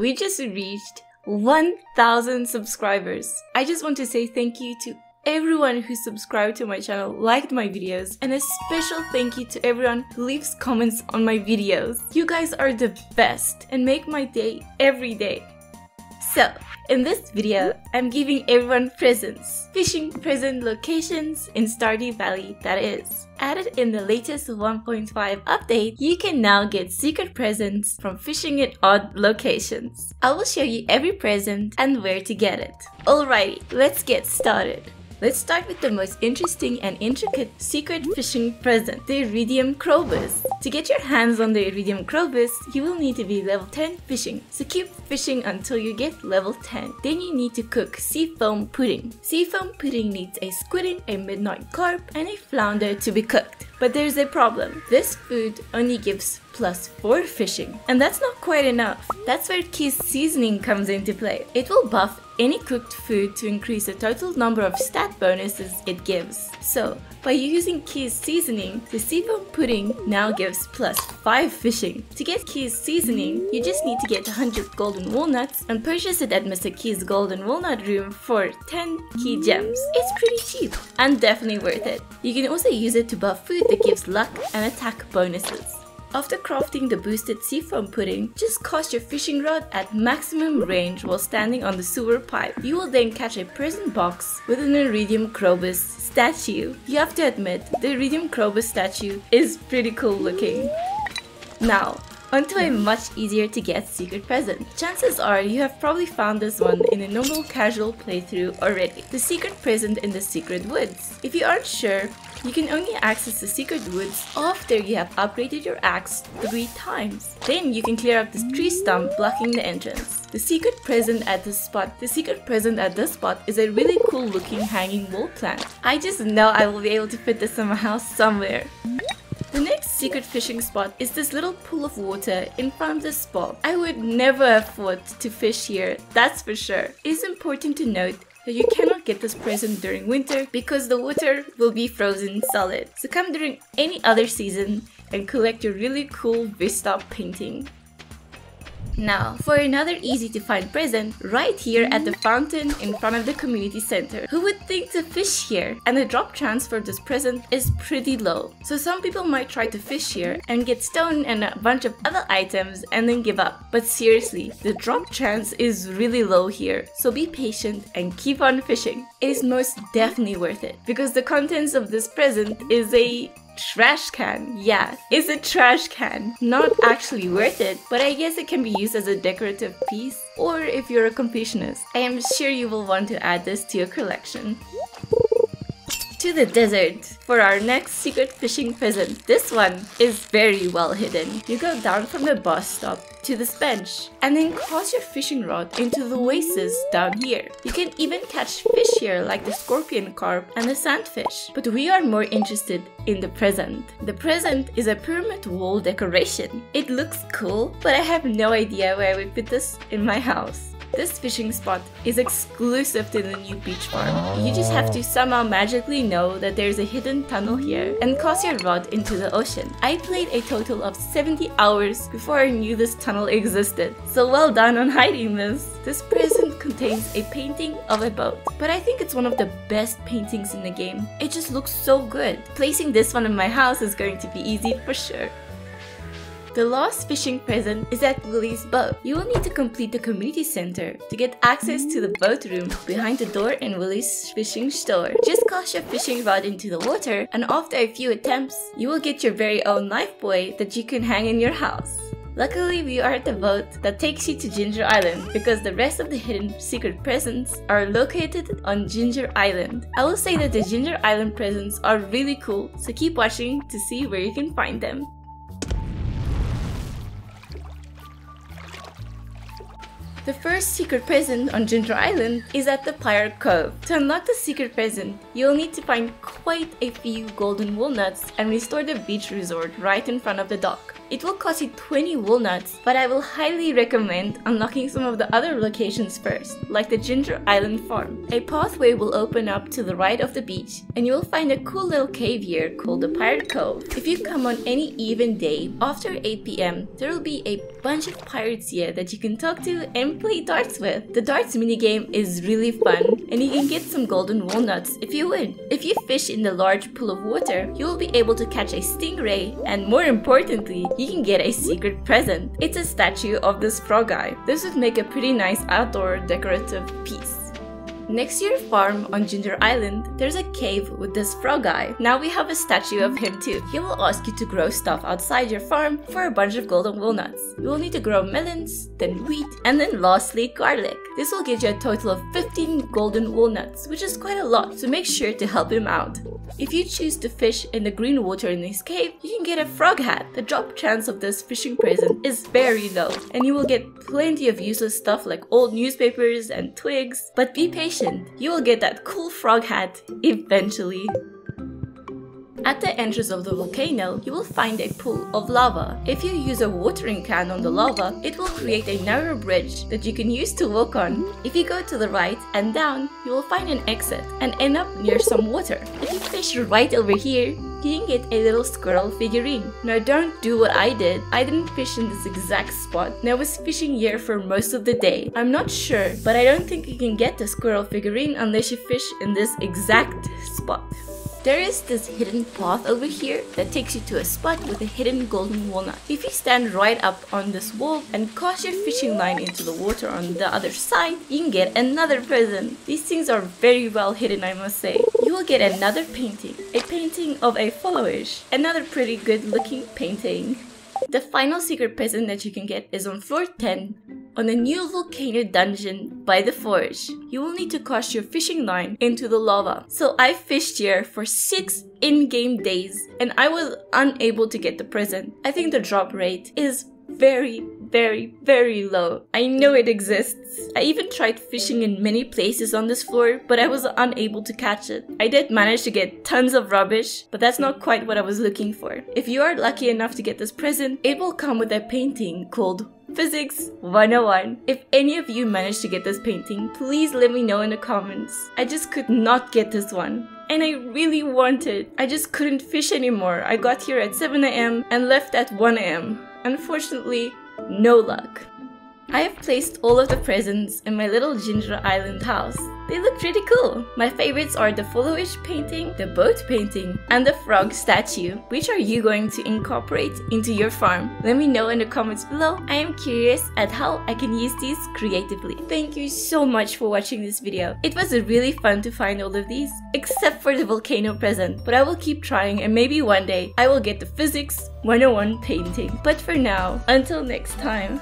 we just reached 1000 subscribers. I just want to say thank you to everyone who subscribed to my channel, liked my videos, and a special thank you to everyone who leaves comments on my videos. You guys are the best and make my day every day. So, in this video, I'm giving everyone presents. Fishing present locations in Stardew Valley, that is. Added in the latest 1.5 update, you can now get secret presents from fishing at odd locations. I will show you every present and where to get it. Alrighty, let's get started. Let's start with the most interesting and intricate secret fishing present, the Iridium Krobus. To get your hands on the Iridium Krobus, you will need to be level 10 fishing, so keep fishing until you get level 10. Then you need to cook seafoam pudding. Seafoam pudding needs a squid, a midnight carp, and a flounder to be cooked. But there's a problem. This food only gives plus 4 fishing. And that's not quite enough. That's where Qi's seasoning comes into play. It will buff any cooked food to increase the total number of stat bonuses it gives. So, by using Qi's seasoning, the seafoam pudding now gives plus 5 fishing. To get Qi's seasoning, you just need to get 100 golden walnuts and purchase it at Mr. Qi's golden walnut room for 10 Qi gems. It's pretty cheap and definitely worth it. You can also use it to buff food that gives luck and attack bonuses. After crafting the boosted seafoam pudding, just cast your fishing rod at maximum range while standing on the sewer pipe. You will then catch a prison box with an Iridium Krobus statue. You have to admit, the Iridium Krobus statue is pretty cool looking. Now, onto a much easier to get secret present. Chances are you have probably found this one in a normal casual playthrough already. The secret present in the secret woods. If you aren't sure, you can only access the secret woods after you have upgraded your axe 3 times. Then you can clear up this tree stump blocking the entrance. The secret present at this spot. The secret present at this spot is a really cool looking hanging wall plant. I just know I will be able to fit this in my house somewhere. The next secret fishing spot is this little pool of water in front of the spot. I would never have thought to fish here, that's for sure. It is important to note that you cannot get this present during winter because the water will be frozen solid. So come during any other season and collect your really cool Vista painting. Now, for another easy to find present, right here at the fountain in front of the community center. Who would think to fish here? And the drop chance for this present is pretty low. So some people might try to fish here and get stone and a bunch of other items and then give up. But seriously, the drop chance is really low here. So be patient and keep on fishing. It is most definitely worth it because the contents of this present is a trash can. Yeah, it's a trash can. Not actually worth it, but I guess it can be used as a decorative piece or if you're a completionist. I am sure you will want to add this to your collection to the desert for our next secret fishing present. This one is very well hidden. You go down from the bus stop to this bench and then cast your fishing rod into the oasis down here. You can even catch fish here like the scorpion carp and the sandfish. But we are more interested in the present. The present is a pyramid wall decoration. It looks cool, but I have no idea where would put this in my house. This fishing spot is exclusive to the new beach farm. You just have to somehow magically know that there's a hidden tunnel here and cast your rod into the ocean. I played a total of 70 hours before I knew this tunnel existed. So well done on hiding this. This present contains a painting of a boat, but I think it's one of the best paintings in the game. It just looks so good. Placing this one in my house is going to be easy for sure. The last fishing present is at Willy's boat. You will need to complete the community center to get access to the boat room behind the door in Willy's fishing store. Just cast your fishing rod into the water and after a few attempts, you will get your very own life buoy that you can hang in your house. Luckily, we are at the boat that takes you to Ginger Island because the rest of the hidden secret presents are located on Ginger Island. I will say that the Ginger Island presents are really cool, so keep watching to see where you can find them. The first secret present on Ginger Island is at the Pirate Cove. To unlock the secret present, you'll need to find quite a few golden walnuts and restore the beach resort right in front of the dock. It will cost you 20 walnuts, but I will highly recommend unlocking some of the other locations first, like the Ginger Island Farm. A pathway will open up to the right of the beach, and you will find a cool little cave here called the Pirate Cove. If you come on any even day after 8 pm, there will be a bunch of pirates here that you can talk to and play darts with. The darts minigame is really fun, and you can get some golden walnuts if you win. If you fish in the large pool of water, you will be able to catch a stingray, and more importantly, you can get a secret present. It's a statue of this frog guy. This would make a pretty nice outdoor decorative piece. Next to your farm on Ginger Island, there's a cave with this frog guy. Now we have a statue of him too. He will ask you to grow stuff outside your farm for a bunch of golden walnuts. You will need to grow melons, then wheat, and then lastly garlic. This will give you a total of 15 golden walnuts, which is quite a lot, so make sure to help him out. If you choose to fish in the green water in this cave, you can get a frog hat. The drop chance of this fishing present is very low, and you will get plenty of useless stuff like old newspapers and twigs, but be patient, you will get that cool frog hat eventually. At the entrance of the volcano, you will find a pool of lava. If you use a watering can on the lava, it will create a narrow bridge that you can use to walk on. If you go to the right and down, you will find an exit and end up near some water. If you fish right over here, you can get a little squirrel figurine. Now don't do what I did. I didn't fish in this exact spot and I was fishing here for most of the day. I'm not sure, but I don't think you can get the squirrel figurine unless you fish in this exact spot. There is this hidden path over here that takes you to a spot with a hidden golden walnut. If you stand right up on this wall and cast your fishing line into the water on the other side, you can get another present. These things are very well hidden I must say. You will get another painting, a painting of a flourish, another pretty good looking painting. The final secret present that you can get is on floor 10 on a new volcano dungeon by the forge. You will need to cast your fishing line into the lava. So I fished here for 6 in-game days and I was unable to get the present. I think the drop rate is very very, very low. I know it exists. I even tried fishing in many places on this floor, but I was unable to catch it. I did manage to get tons of rubbish, but that's not quite what I was looking for. If you are lucky enough to get this present, it will come with a painting called Physics 101. If any of you managed to get this painting, please let me know in the comments. I just could not get this one. And I really wanted. I just couldn't fish anymore. I got here at 7am and left at 1am. Unfortunately, no luck. I have placed all of the presents in my little Ginger Island house. They look pretty cool. My favorites are the Foliage painting, the boat painting, and the frog statue. Which are you going to incorporate into your farm? Let me know in the comments below. I am curious at how I can use these creatively. Thank you so much for watching this video. It was really fun to find all of these, except for the volcano present. But I will keep trying and maybe one day I will get the physics 101 painting. But for now, until next time.